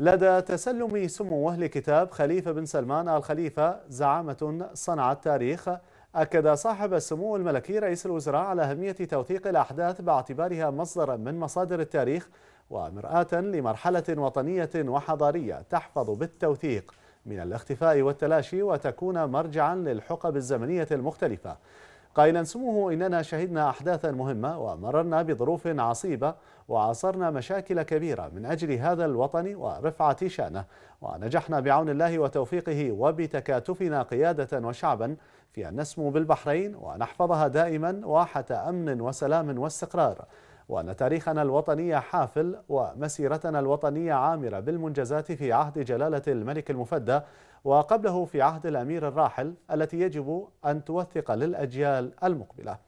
لدى تسلم سموه لكتاب خليفة بن سلمان الخليفة زعامة صنعت تاريخ. أكد صاحب السمو الملكي رئيس الوزراء على أهمية توثيق الأحداث باعتبارها مصدرا من مصادر التاريخ ومرآة لمرحلة وطنية وحضارية تحفظ بالتوثيق من الاختفاء والتلاشي وتكون مرجعا للحقب الزمنية المختلفة. قائلا سموه إننا شهدنا أحداثا مهمة ومررنا بظروف عصيبة وعاصرنا مشاكل كبيرة من أجل هذا الوطن ورفعة شانه ونجحنا بعون الله وتوفيقه وبتكاتفنا قيادة وشعبا في أن نسمو بالبحرين. ونحفظها دائما واحة أمن وسلام واستقرار. وأن تاريخنا الوطني حافل ومسيرتنا الوطنية عامرة بالمنجزات في عهد جلالة الملك المفدى وقبله في عهد الأمير الراحل التي يجب أن توثق للأجيال المقبلة.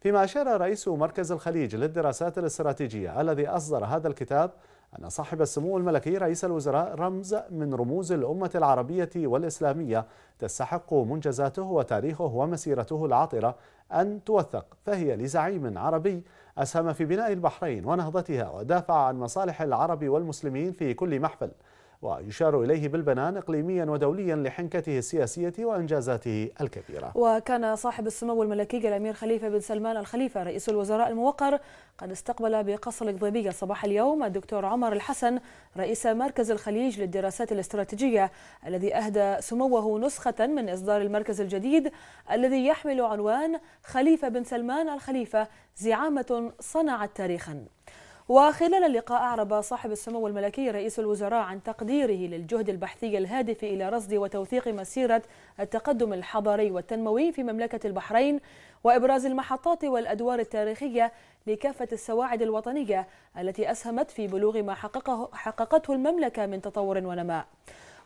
فيما أشار رئيس مركز الخليج للدراسات الاستراتيجية الذي أصدر هذا الكتاب أن صاحب السمو الملكي رئيس الوزراء رمز من رموز الأمة العربية والإسلامية تستحق منجزاته وتاريخه ومسيرته العاطرة أن توثق فهي لزعيم عربي أسهم في بناء البحرين ونهضتها ودافع عن مصالح العرب والمسلمين في كل محفل. ويشار إليه بالبنان إقليميا ودوليا لحنكته السياسية وإنجازاته الكبيرة. وكان صاحب السمو الملكي الأمير خليفة بن سلمان الخليفة رئيس الوزراء الموقر قد استقبل بقصر القضيبية صباح اليوم الدكتور عمر الحسن رئيس مركز الخليج للدراسات الاستراتيجية الذي أهدى سموه نسخة من إصدار المركز الجديد الذي يحمل عنوان خليفة بن سلمان الخليفة زعامة صنعت تاريخا. وخلال اللقاء أعرب صاحب السمو الملكي رئيس الوزراء عن تقديره للجهد البحثي الهادف إلى رصد وتوثيق مسيرة التقدم الحضاري والتنموي في مملكة البحرين وإبراز المحطات والأدوار التاريخية لكافة السواعد الوطنية التي أسهمت في بلوغ ما حققه حققته المملكة من تطور ونماء.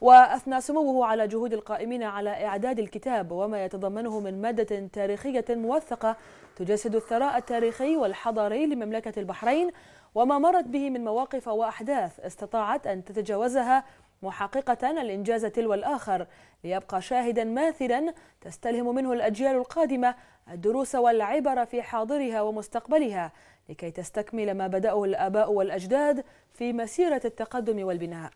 وأثنى سموه على جهود القائمين على إعداد الكتاب وما يتضمنه من مادة تاريخية موثقة تجسد الثراء التاريخي والحضاري لمملكة البحرين وما مرت به من مواقف وأحداث استطاعت أن تتجاوزها محققة الإنجاز تلو الآخر ليبقى شاهدا ماثلا تستلهم منه الأجيال القادمة الدروس والعبر في حاضرها ومستقبلها لكي تستكمل ما بدأه الآباء والأجداد في مسيرة التقدم والبناء.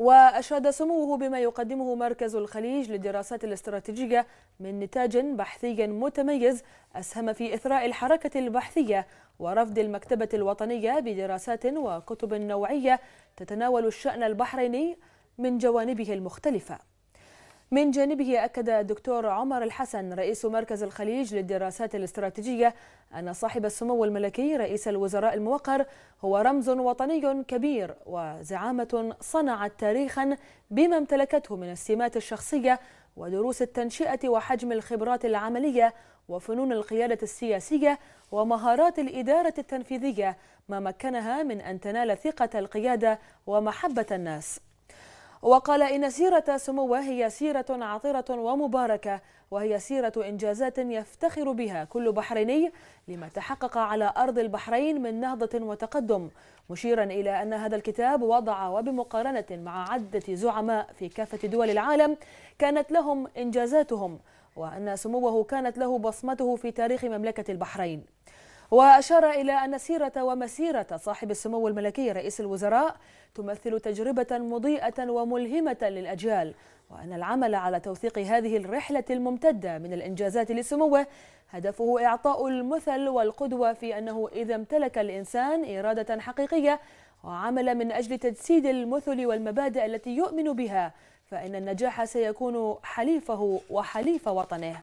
وأشاد سموه بما يقدمه مركز الخليج للدراسات الاستراتيجية من نتاج بحثي متميز أسهم في إثراء الحركة البحثية ورفض المكتبة الوطنية بدراسات وكتب نوعية تتناول الشأن البحريني من جوانبه المختلفة. من جانبه أكد الدكتور عمر الحسن رئيس مركز الخليج للدراسات الاستراتيجية أن صاحب السمو الملكي رئيس الوزراء الموقر هو رمز وطني كبير وزعامة صنعت تاريخا بما امتلكته من السمات الشخصية ودروس التنشئة وحجم الخبرات العملية وفنون القيادة السياسية ومهارات الإدارة التنفيذية ما مكنها من أن تنال ثقة القيادة ومحبة الناس. وقال إن سيرة سموة هي سيرة عطرة ومباركة وهي سيرة إنجازات يفتخر بها كل بحريني لما تحقق على أرض البحرين من نهضة وتقدم. مشيرا إلى أن هذا الكتاب وضع وبمقارنة مع عدة زعماء في كافة دول العالم كانت لهم إنجازاتهم وأن سموه كانت له بصمته في تاريخ مملكة البحرين. وأشار إلى أن سيرة ومسيرة صاحب السمو الملكي رئيس الوزراء تمثل تجربة مضيئة وملهمة للأجيال وأن العمل على توثيق هذه الرحلة الممتدة من الإنجازات لسموه هدفه إعطاء المثل والقدوة في أنه إذا امتلك الإنسان إرادة حقيقية وعمل من أجل تجسيد المثل والمبادئ التي يؤمن بها فإن النجاح سيكون حليفه وحليف وطنه.